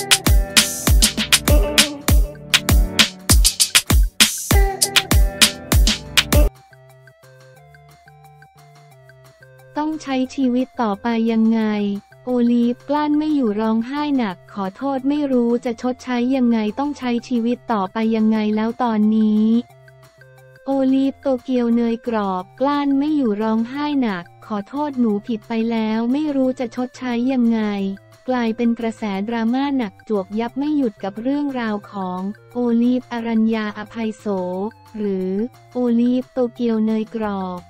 ต้องใช้ชีวิตต่อไปยังไง โอลีฟกลั้นไม่อยู่ร้องไห้หนัก ขอโทษไม่รู้จะชดใช้ยังไงต้องใช้ชีวิตต่อไปยังไงแล้วตอนนี้ โอลีฟโตเกียวเนยกรอบกลั้นไม่อยู่ร้องไห้หนัก ขอโทษหนูผิดไปแล้วไม่รู้จะชดใช้ยังไง กลายเป็นกระแสดราม่าหนักจวกยับไม่หยุดกับเรื่องราวของโอลีฟอรัญญาอภัยโส หรือโอลีฟโตเกียวเนยกรอบ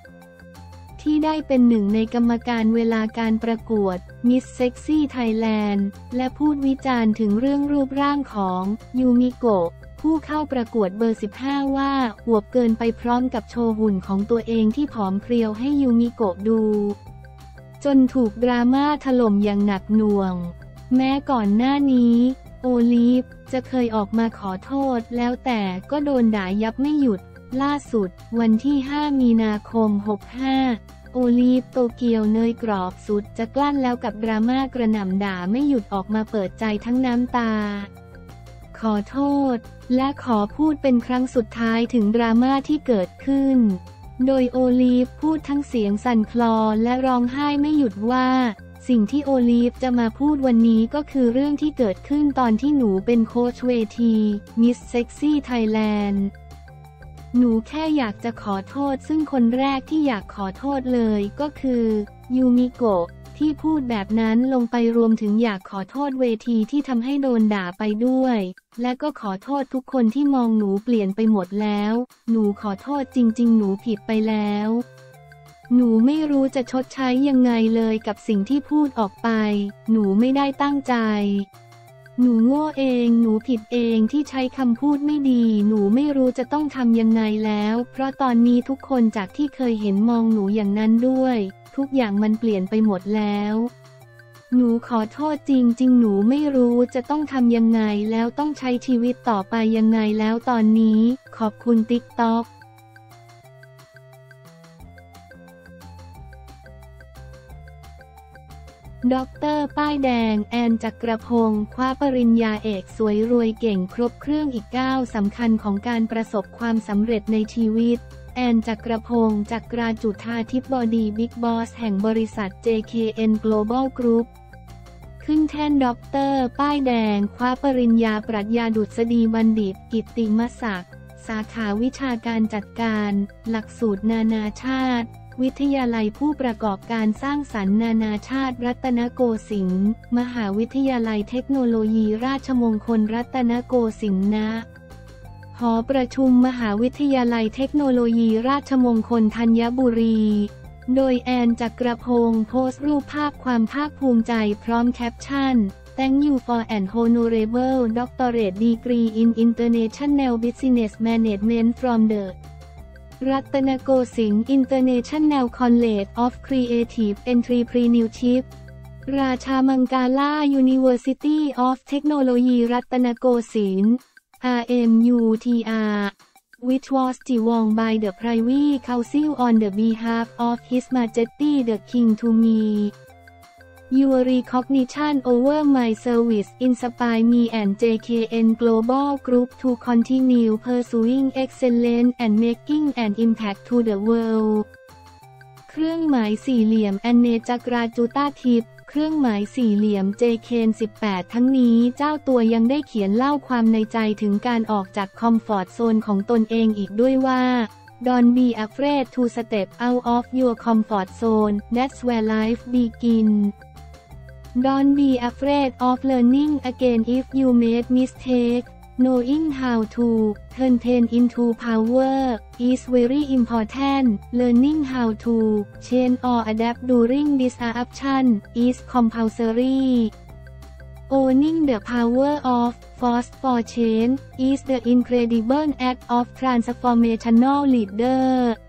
ที่ได้เป็นหนึ่งในกรรมการเวลาการประกวด Miss Sexy Thailand และพูดวิจารณ์ถึงเรื่องรูปร่างของยูมิโกะผู้เข้าประกวดเบอร์ 15 ว่าอวบเกินไปพร้อมกับโชว์หุ่นของตัวเองที่ผอมเพรียวให้ยูมิโกะดู จนถูกดราม่าถล่มอย่างหนักหน่วง แม้ก่อนหน้านี้ โอลีฟจะเคยออกมาขอโทษแล้วแต่ก็โดนด่ายับไม่หยุด ล่าสุด วันที่ 5 มีนาคม 65 โอลีฟโตเกียวเนยกรอบสุดจะกลั้นแล้วกับดราม่ากระหน่ำด่าไม่หยุดออกมาเปิดใจทั้งน้ำตา ขอโทษ และขอพูดเป็นครั้งสุดท้ายถึงดราม่าที่เกิดขึ้น โดยโอลีฟพูดทั้งเสียงสั่นเครือและร้องไห้ไม่หยุดว่า สิ่งที่โอลีฟจะมาพูดวันนี้ก็คือเรื่องที่เกิดขึ้นตอนที่หนูเป็นโค้ชเวทีมิสเซ็กซี่ไทยแลนด์หนูแค่อยากจะขอโทษซึ่งคนแรกที่อยากขอโทษเลยก็คือยูมิโกะ ที่พูดแบบนั้นลงไปรวมถึงอยากขอโทษเวทีที่ทำให้โดนด่าไปด้วย และก็ขอโทษทุกคนที่มองหนูเปลี่ยนไปหมดแล้ว หนูขอโทษจริง ๆ หนูผิดไปแล้ว หนูไม่รู้จะชดใช้ยังไงเลยกับสิ่งที่พูดออกไป หนูไม่ได้ตั้งใจหนูโง่เอง หนูผิดเองที่ใช้คำพูดไม่ดี หนูไม่รู้จะต้องทำยังไงแล้ว เพราะตอนนี้ทุกคนจากที่เคยเห็นมองหนูอย่างนั้นด้วย ทุกอย่างมันเปลี่ยนไปหมดแล้ว หนูขอโทษจริง ๆ หนูไม่รู้จะต้องทำยังไงแล้วต้องใช้ชีวิตต่อไปยังไงแล้วตอนนี้ ขอบคุณ TikTok ด็อกเตอร์ป้ายแดง แอนจักรพงษ์คว้าปริญญาเอกสวยรวยเก่งครบเครื่องอีกก้าวสำคัญของการประสบความสำเร็จในชีวิต แอนจักรพงษ์จักราจุฑาธิบดิ์บิ๊กบอส แห่งบริษัท JKN Global Group ขึ้นแท่นด็อกเตอร์ ป้ายแดง คว้าปริญญาปรัชญาดุษฎีบัณฑิต กิตติมศักดิ์ สาขาวิชาการจัดการ หลักสูตรนานาชาติ วิทยาลัยผู้ประกอบการสร้างสรรค์นานาชาติรัตนโกสินทร์ มหาวิทยาลัยเทคโนโลยีราชมงคลรัตนโกสินทร์ณ หอประชุมมหาวิทยาลัยเทคโนโลยีราชมงคลธัญบุรี โดยแอนจักรพงศ์โพสต์รูปภาพความภาคภูมิใจพร้อมแคปชั่น Thank you for an honorable doctorate degree in international business management from the รัตนโกสินทร์ International College of Creative Entrepreneurship ราชามังกาลา University of Technology รัตนโกสินทร์ RMUTR which was won by the Privy Council on the behalf of His Majesty the King to me. Your recognition over my service inspire me and JKN Global Group to continue pursuing excellence and making an impact to the world. เครื่องหมายสี่เหลี่ยมแอนเนจักราจูต้าทิพย์ เครื่องหมายสี่เหลี่ยม JK18 ทั้งนี้เจ้าตัวยังได้เขียนเล่าความในใจถึงการออกจากคอมฟอร์ตโซนของตนเองอีกด้วยว่า Don't be afraid to step out of your comfort zone that's where life begin Don't be afraid of learning again if you made mistake knowing how to turn pain into power is very important. Learning how to change or adapt during disruption is compulsory. Owning the power of force for change is the incredible act of transformational leader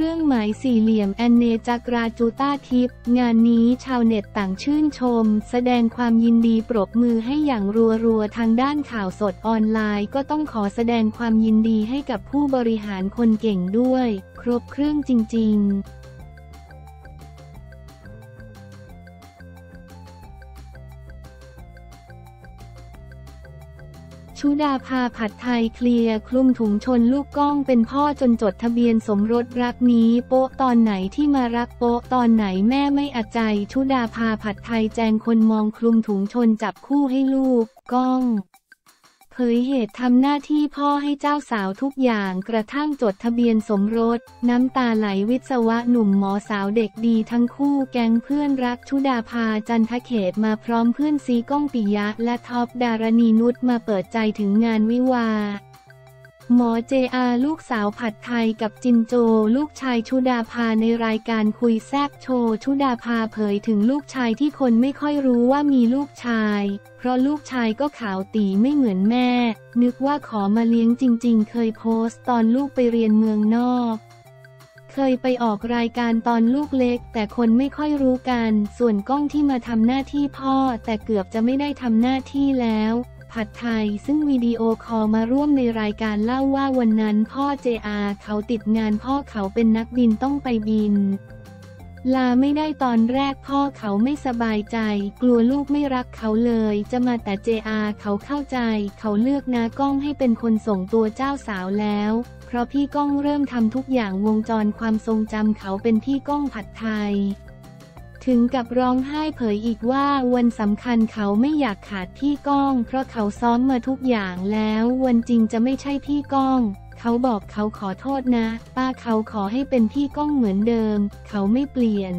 เครื่องหมายสี่เหลี่ยมแอนเนจากราจูต้าทิพย์งานนี้ชาวเน็ตต่างชื่นชม แสดงความยินดีปรบมือให้อย่างรัวๆ ทางด้านข่าวสดออนไลน์ ก็ต้องขอแสดงความยินดีให้กับผู้บริหารคนเก่งด้วย ครบเครื่องจริง ๆ ชุดาภาผัดไทยเคลียร์คลุมถุงชนลูกก้องเป็นพ่อจนจดทะเบียนสมรสรักนี้โป๊ะตอนไหนที่มารักโป๊ะตอนไหนแม่ไม่อาใจชุดาภาผัดไทยแจงคนมองคลุมถุงชนจับคู่ให้ลูกก้อง ผยเหตุทำหน้าที่พ่อให้เจ้าสาวทุกอย่างกระทั่งจดทะเบียนสมรส น้ำตาไหลวิศวะหนุ่มหมอสาวเด็กดีทั้งคู่แก๊งเพื่อนรักชุดาภาจันทเขตมาพร้อมเพื่อนซีก้องปิยะและท็อปดารณีนุชมาเปิดใจถึงงานวิวา หมอเจอาลูกสาวผัดไทยกับจินโจ ลูกชายชุดาภาในรายการคุยแซบโชว์ชุดาภาเผยถึงลูกชายที่คนไม่ค่อยรู้ว่ามีลูกชาย เพราะลูกชายก็ขาวตี๋ไม่เหมือนแม่ นึกว่าขอมาเลี้ยงจริงๆ เคยโพสต์ตอนลูกไปเรียนเมืองนอกเคยไปออกรายการตอนลูกเล็ก แต่คนไม่ค่อยรู้กัน ส่วนกล้องที่มาทำหน้าที่พ่อ แต่เกือบจะไม่ได้ทำหน้าที่แล้ว ผัดไทยซึ่งวิดีโอคอลมาร่วมในรายการเล่าว่าวันนั้นพ่อ JR เขาติดงานพ่อเขาเป็นนักบินต้องไปบิน ลาไม่ได้ตอนแรกพ่อเขาไม่สบายใจ กลัวลูกไม่รักเขาเลย จะมาแต่เจอาเขาเข้าใจ เขาเลือกนาก้องให้เป็นคนส่งตัวเจ้าสาวแล้ว เพราะพี่ก้องเริ่มทำทุกอย่างวงจรความทรงจำเขาเป็นพี่ก้องผัดไทย ถึงกับร้องไห้เผยอีกว่าวันสำคัญเขาไม่อยากขาดพี่ก้อง เพราะเขาซ้อมมาทุกอย่างแล้ววันจริงจะไม่ใช่พี่ก้อง เขาบอกเขาขอโทษนะ ป้าเขาขอให้เป็นพี่ก้องเหมือนเดิม เขาไม่เปลี่ยน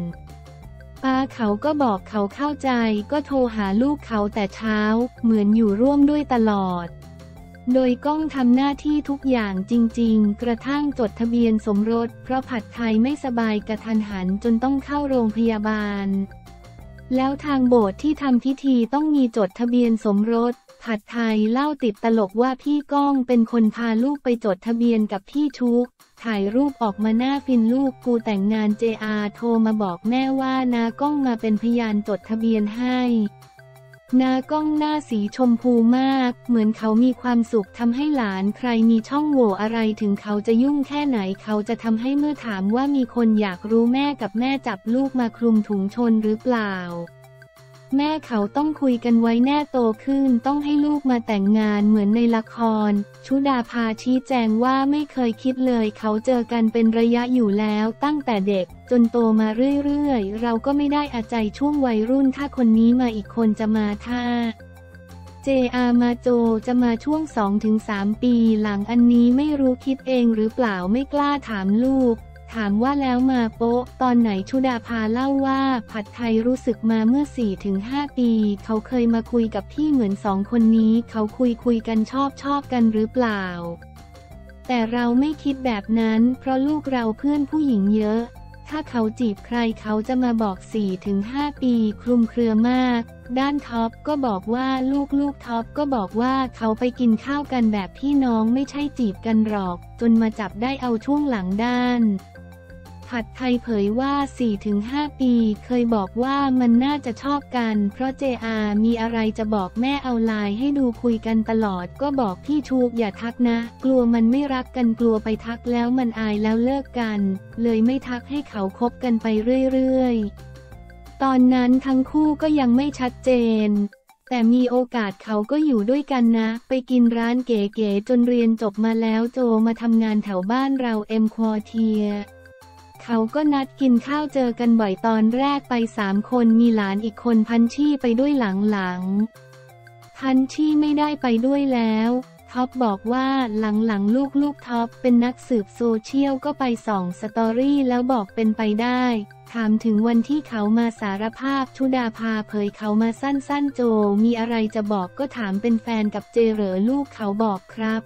ป้าเขาก็บอกเขาเข้าใจ ก็โทรหาลูกเขาแต่เช้า เหมือนอยู่ร่วมด้วยตลอด โดยก้องทำหน้าที่ทุกอย่างจริง ๆ กระทั่งจดทะเบียนสมรส เพราะผัดไทยไม่สบายกระทันหันจนต้องเข้าโรงพยาบาล แล้วทางโบสถ์ที่ทำพิธีต้องมีจดทะเบียนสมรส ผัดไทยเล่าติดตลกว่าพี่ก้องเป็นคนพาลูกไปจดทะเบียนกับพี่ชุก ถ่ายรูปออกมาหน้าฟินลูกกูแต่งงานเจอาโทรมาบอกแม่ว่านาก้องมาเป็นพยานจดทะเบียนให้ นากล้องหน้าสีชมพูมาก เหมือนเขามีความสุขทำให้หลานใครมีช่องโหว่อะไรถึงเขาจะยุ่งแค่ไหนเขาจะทำให้เมื่อถามว่ามีคนอยากรู้แม่กับแม่จับลูกมาคลุมถุงชนหรือเปล่า แม่เขาต้องคุยกันไว้แน่โตขึ้นต้องให้ลูกมาแต่งงานเหมือนในละคร ชุดาภาชี้แจงว่าไม่เคยคิดเลยเขาเจอกันเป็นระยะอยู่แล้วตั้งแต่เด็ก จนโตมาเรื่อยๆ เราก็ไม่ได้อาใจช่วงวัยรุ่นถ้าคนนี้มาอีกคนจะมาท่าเจอามาโจจะมาช่วง 2-3 ปีหลังอันนี้ไม่รู้คิดเองหรือเปล่าไม่กล้าถามลูก ถามว่าแล้วมาโป๊ะ ตอนไหนชุดาภาเล่าว่าผัดไทยรู้สึกมาเมื่อ 4-5 ปี เขาเคยมาคุยกับพี่เหมือนสองคนนี้ เขาคุยคุยกันชอบชอบกันหรือเปล่า แต่เราไม่คิดแบบนั้น เพราะลูกเราเพื่อนผู้หญิงเยอะ ถ้าเขาจีบใครเขาจะมาบอก 4-5 ปีคลุมเครือมาก ด้านท็อปก็บอกว่าลูกลูกท็อปก็บอกว่าเขาไปกินข้าวกันแบบพี่น้องไม่ใช่จีบกันหรอก จนมาจับได้เอาช่วงหลังด้าน ผัดไทยเผยว่า 4-5 ปีเคยบอกว่ามันน่าจะชอบกัน เพราะ JR มีอะไรจะบอกแม่เอาไลน์ให้ดูคุยกันตลอด ก็บอกพี่ชูกอย่าทักนะ กลัวมันไม่รักกันกลัวไปทักแล้วมันอายแล้วเลิกกัน เลยไม่ทักให้เขาคบกันไปเรื่อยๆ ตอนนั้นทั้งคู่ก็ยังไม่ชัดเจนแต่มีโอกาสเขาก็อยู่ด้วยกันนะ ไปกินร้านเก๋ๆจนเรียนจบมาแล้วโจมาทำงานแถวบ้านเราเอ็มควอเทียร์ เขาก็นัดกินข้าวเจอกันบ่อยตอนแรกไปสามคนมีหลานอีกคนพันชี่ไปด้วยหลังๆพันชี่ไม่ได้ไปด้วยแล้วท็อปบอกว่าหลังๆลูกลูกท็อปเป็นนักสืบโซเชียลก็ไปส่อง story แล้วบอกเป็นไปได้ ถามถึงวันที่เขามาสารภาพชุดาภาเผยเขามาสั้นๆโจ มีอะไรจะบอกก็ถามเป็นแฟนกับเจเหรอลูกเขาบอกครับ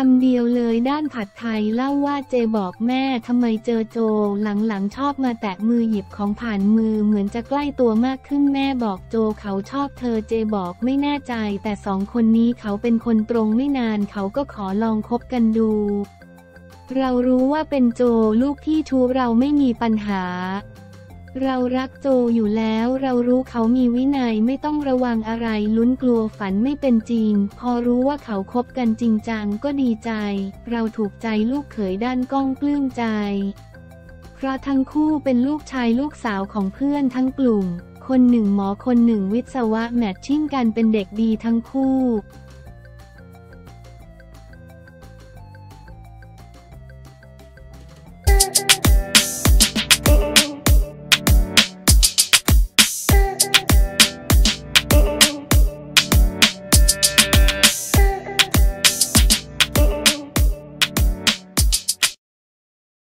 คำเดียวเลยด้านผัดไทยเล่าว่าเจบอกแม่ทำไมเจอโจหลังๆชอบมาแตะมือหยิบของผ่านมือเหมือนจะใกล้ตัวมากขึ้นแม่บอกโจเขาชอบเธอเจบอกไม่แน่ใจ แต่สองคนนี้เขาเป็นคนตรงไม่นานเขาก็ขอลองคบกันดู เรารู้ว่าเป็นโจลูกพี่ชูเราไม่มีปัญหา เรารักโจอยู่แล้ว เรารู้เขามีวินัยไม่ต้องระวังอะไรลุ้นกลัวฝันไม่เป็นจริง พอรู้ว่าเขาคบกันจริงจังก็ดีใจ เราถูกใจลูกเขยด้านกล้องปลื้มใจ เพราะทั้งคู่เป็นลูกชายลูกสาวของเพื่อนทั้งกลุ่ม คนหนึ่งหมอคนหนึ่งวิศวะแมทชิ่งกันเป็นเด็กดีทั้งคู่